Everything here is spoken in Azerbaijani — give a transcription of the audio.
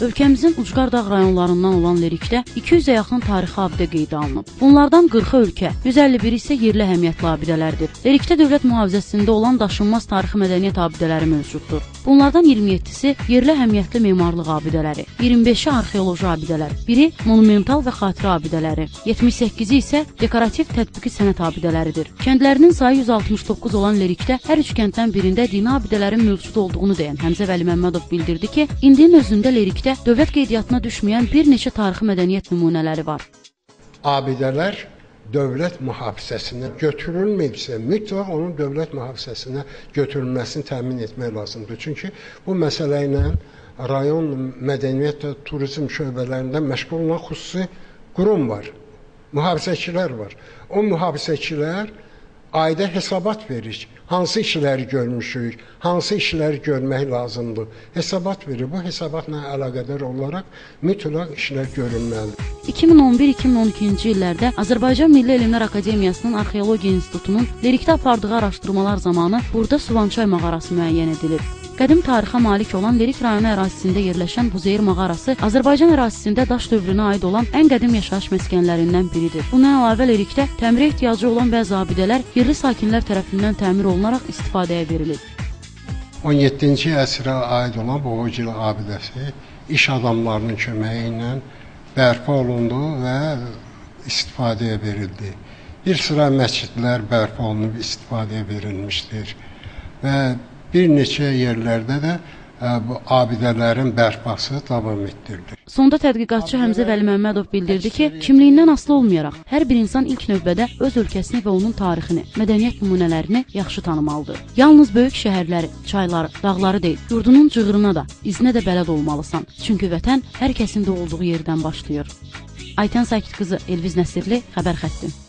Ölkəmizin ucqar dağ rayonlarından olan Lerikdə 200-ə yaxın tarixi abidə qeydə alınıb. Bunlardan 40-ı ölkə, 151-i isə yerli əhəmiyyətli abidələrdir. Lerikdə dövlət mühafizəsində olan daşınmaz tarixi mədəniyyət abidələri mövcuddur. Bunlardan 27-si yerli əhəmiyyətli memarlıq abidələri, 25-i arxeoloji abidələr, biri monumental və xatirə abidələri, 78-i isə dekorativ tətbiqi sənət abidələridir. Kəndlərinin sayı 169 olan Lerikdə hər üç kənddən birində dini abidələrin mövcud olduğunu deyən Həmzə Vəli Məmmədov bildirdi ki, indinin özündə Lerikdə dövlət qeydiyyatına düşməyən bir neçə tarixi mədəniyyət nümunələri var. Abidələr dövlət mühafizəsinə götürülməyibsə, mütləq onun dövlət mühafizəsinə götürülməsini təmin etmək lazımdır. Çünki bu məsələ ilə rayon mədəniyyət və turizm şöbələrində məşğul olan xüsusi qurum var. Mühafizəçilər var. O mühafizəçilər ayda hesabat verir. Hansı işləri görmüşük, hansı işləri görmək lazımdır. Hesabat verir. Bu hesabatla əlaqədar olaraq mütləq işlər görülməlidir. 2011-2012-ci illərdə Azərbaycan Milli Elmlər Akademiyasının Arxeologiya İnstitutunun Lerikdə apardığı araşdırmalar zamanı burada Suvançay mağarası müəyyən edilib. Qədim tarixə malik olan Lerik rayonu ərazisində yerləşən Buzeyir mağarası Azərbaycan ərazisində daş dövrünə aid olan ən qədim yaşayış məskənlərindən biridir. Bundan əlavə Lerikdə təmirə ehtiyacı olan bəzi abidələr yerli sakinlər tərəfindən təmir olunaraq istifadəyə verilir. 17-ci əsrə aid olan bu Hocil abidəsi iş adamlarının köməyi ilə bərpa olundu və istifadəyə verildi. Bir sıra məscidlər bərpa olunub istifadəyə verilmişdir və bir neçə yerlərdə də bu abidələrin bərpası davam etdirilir. Sonda tədqiqatçı Həmzə Vəli Məmmədov bildirdi ki, kimliyindən asılı olmayaraq hər bir insan ilk növbədə öz ölkəsini və onun tarixini, mədəniyyət nümunələrini yaxşı tanımalıdır. Yalnız böyük şəhərləri, çayları, dağları deyil, yurdunun cığırına da, izinə də bələd olmalısan. Çünki vətən hər kəsin də olduğu yerdən başlayır. Aytən Sakit qızı Elviz Nəsirli xəbər xətti.